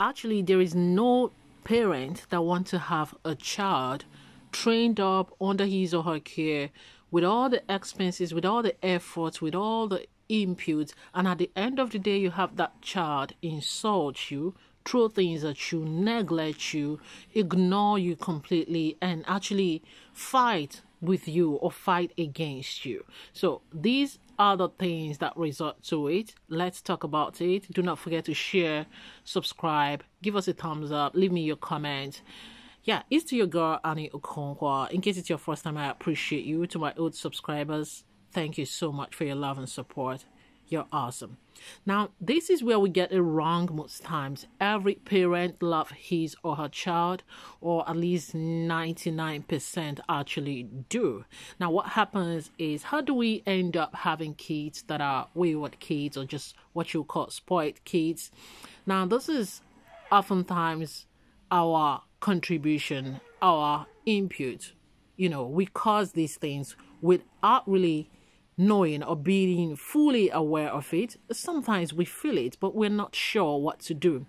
actually there is no parent that want to have a child trained up under his or her care with all the expenses, with all the efforts, with all the inputs, and at the end of the day, you have that child insult you, throw things at you, neglect you, ignore you completely, and actually fight with you or fight against you. So these the things that result to it. Let's talk about it. Do not forget to share, subscribe, give us a thumbs up, leave me your comments yeah, it's to your girl Annie Okonkwo. In case it's your first time, I appreciate you. To my old subscribers, thank you so much for your love and support. You're awesome. Now, this is where we get it wrong most times. Every parent loves his or her child, or at least 99% actually do. Now, what happens is, how do we end up having kids that are wayward kids or just what you call spoiled kids? Now, this is oftentimes our contribution, our input. You know, we cause these things without really knowing or being fully aware of it. Sometimes we feel it, but we're not sure what to do.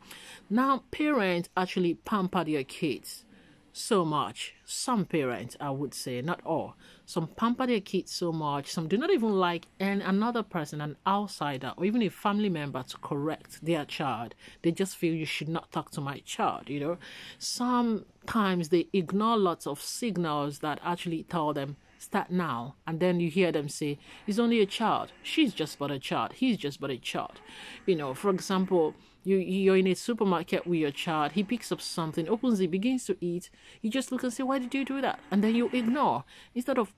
Now, parents actually pamper their kids so much. Some parents, I would say, not all. Some pamper their kids so much. Some do not even like an, another person, an outsider, or even a family member to correct their child. They just feel you should not talk to my child, you know. Sometimes they ignore lots of signals that actually tell them start now and then you hear them say he's only a child. She's just but a child. He's just but a child. You know for example you you're in a supermarket with your child. He picks up something opens it begins to eat. You just look and say why did you do that? And then you ignore. Instead of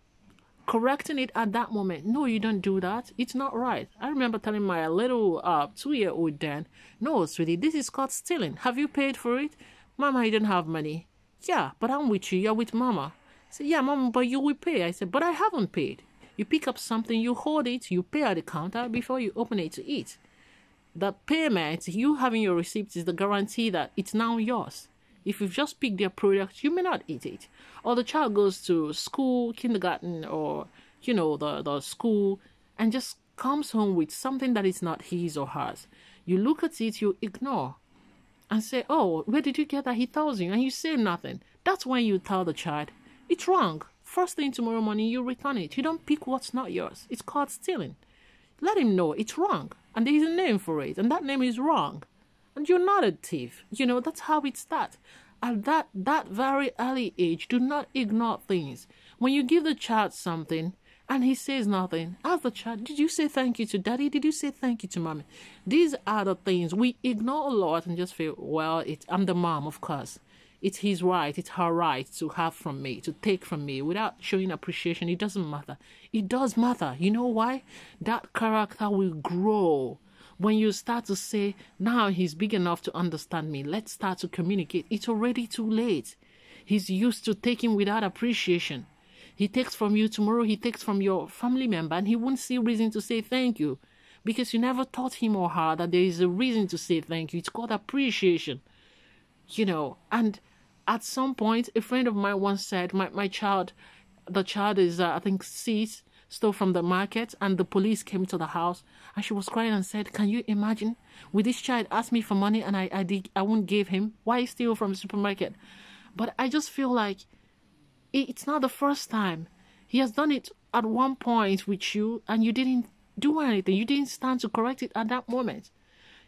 correcting it at that moment no you don't do that. It's not right. I remember telling my little uh two year old dan no sweetie this is called stealing. Have you paid for it? Mama you don't have money. Yeah but i'm with you. You're with mama said yeah mama but you will pay i said but i haven't paid you pick up something you hold it you pay at the counter before you open it to eat the payment, you having your receipt is the guarantee that it's now yours. If you've just picked their product, you may not eat it. Or the child goes to school, kindergarten, or you know, the, the school and just comes home with something that is not his or hers. You look at it, you ignore and say, Oh, where did you get that? He tells you, and you say nothing. That's when you tell the child, It's wrong. First thing tomorrow morning, you return it. You don't pick what's not yours. It's called stealing. Let him know it's wrong and there is a name for it, and that name is wrong. And you're not a thief. You know, that's how it starts. At that that very early age, do not ignore things. When you give the child something and he says nothing, ask the child, Did you say thank you to daddy? Did you say thank you to mommy? These are the things we ignore a lot and just feel, well, it, I'm the mom, of course. It's his right, it's her right to have from me, to take from me without showing appreciation. It doesn't matter. It does matter. You know why? That character will grow. When you start to say, now he's big enough to understand me, let's start to communicate. It's already too late. He's used to taking without appreciation. He takes from you tomorrow, he takes from your family member, and he won't see reason to say thank you because you never taught him or her that there is a reason to say thank you. It's called appreciation, you know. And at some point, a friend of mine once said, "My my child, the child is uh, I think seized, stole from the market, and the police came to the house, and she was crying and said, "Can you imagine? With this child asked me for money, and I I did I won't give him. Why steal from the supermarket?" But I just feel like it's not the first time. He has done it at one point with you, and you didn't do anything. You didn't stand to correct it at that moment.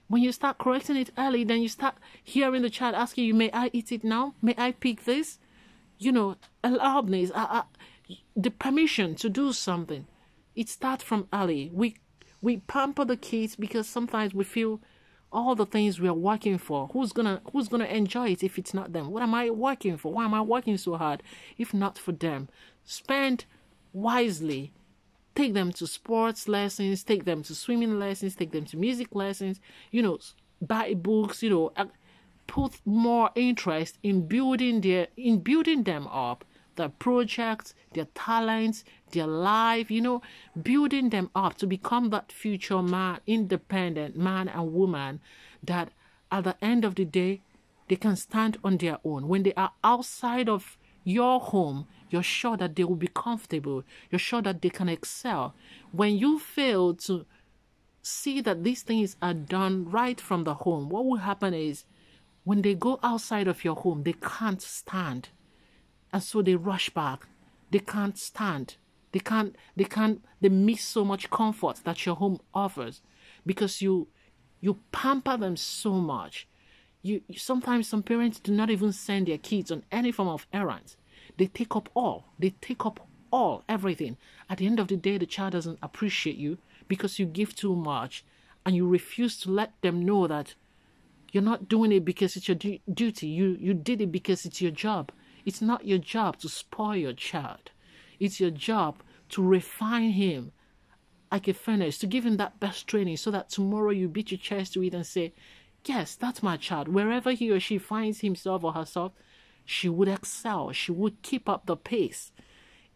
When you start correcting it early, then you start hearing the child asking you, May I eat it now? May I pick this? You know, allowedness, uh, uh, the permission to do something. It starts from early. We we pamper the kids because sometimes we feel all the things we are working for. Who's gonna who's gonna enjoy it if it's not them? What am I working for? Why am I working so hard if not for them? Spend wisely take them to sports lessons, take them to swimming lessons, take them to music lessons, you know, buy books, you know, put more interest in building their in building them up, their projects, their talents, their life, you know, building them up to become that future man, independent man and woman that at the end of the day they can stand on their own. When they are outside of your home, you're sure that they will be comfortable. You're sure that they can excel. When you fail to see that these things are done right from the home, what will happen is When they go outside of your home, they can't stand. And so they rush back. They can't stand. They can't, they can't, they miss so much comfort that your home offers because you, you pamper them so much. You, sometimes some parents do not even send their kids on any form of errands. They take up all. They take up all, everything. At the end of the day, the child doesn't appreciate you because you give too much and you refuse to let them know that you're not doing it because it's your du- duty. You, you did it because it's your job. It's not your job to spoil your child. It's your job to refine him like a furnace, to give him that best training so that tomorrow you beat your chest to it and say, Yes, that's my child. Wherever he or she finds himself or herself, she would excel. She would keep up the pace.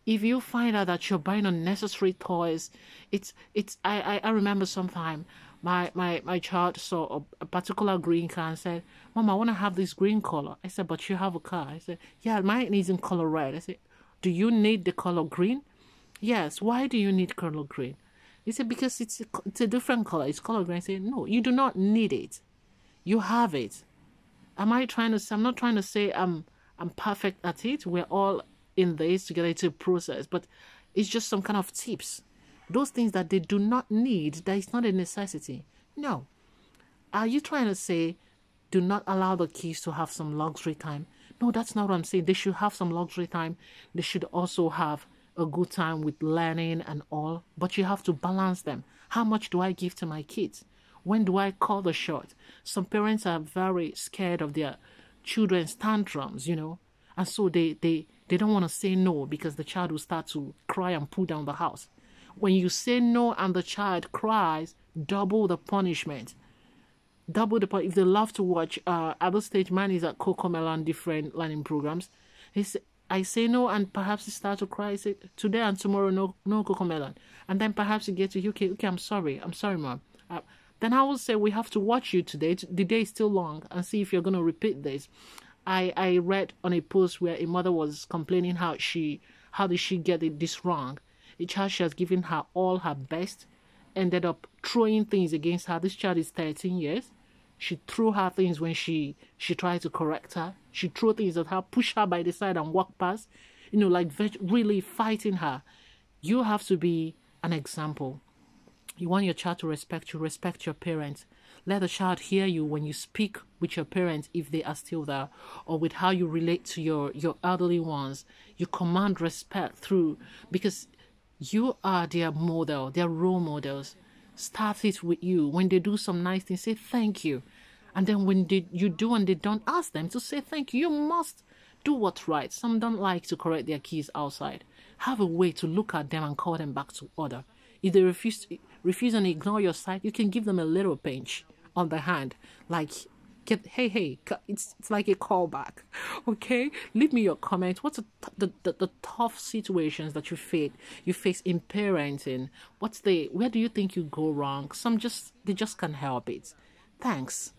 If you find out that you're buying unnecessary toys, it's it's I, I, I remember sometime my, my, my child saw a, a particular green car and said, Mom, I want to have this green color. I said, But you have a car. I said, Yeah, mine is in color red. I said, Do you need the color green? Yes. Why do you need color green? He said, Because it's a, it's a different color. It's color green. I said, No, you do not need it. You have it. Am I trying to I'm not trying to say I'm, I'm perfect at it. We're all in this together. It's a process, but it's just some kind of tips those things that they do not need, that is not a necessity. No. Are you trying to say, do not allow the kids to have some luxury time? No, that's not what I'm saying. They should have some luxury time. They should also have a good time with learning and all, but you have to balance them. How much do I give to my kids? When do I call the shot? Some parents are very scared of their children's tantrums, you know, and so they, they, they don't want to say no because the child will start to cry and pull down the house. When you say no and the child cries, double the punishment. Double the punishment. If they love to watch, uh, the stage, man is at CoComelon different learning programs. He say, I say no, and perhaps he starts to cry. Say today and tomorrow, no, no CoComelon, and then perhaps he gets to okay, okay, I'm sorry, I'm sorry, mom. Then I will say we have to watch you today. The day is still long, and see if you're going to repeat this. I I read on a post where a mother was complaining how she how did she get it this wrong, the child she has given her all her best ended up throwing things against her. This child is 13 years. She threw her things when she she tried to correct her. She threw things at her, pushed her by the side and walked past. You know, like really fighting her. You have to be an example. You want your child to respect you, respect your parents. Let the child hear you when you speak with your parents if they are still there, or with how you relate to your, your elderly ones. You command respect through because you are their model, their role models. Start it with you. When they do some nice things, say thank you. And then when they, you do and they don't, ask them to say thank you. You must do what's right. Some don't like to correct their kids outside. Have a way to look at them and call them back to order. If they refuse, refuse and ignore your side, you can give them a little pinch on the hand, like hey hey it's it's like a callback okay? Leave me your comment what's the, the, the, the tough situations that you face you face in parenting? What's the where do you think you go wrong? Some just they just can't help it. Thanks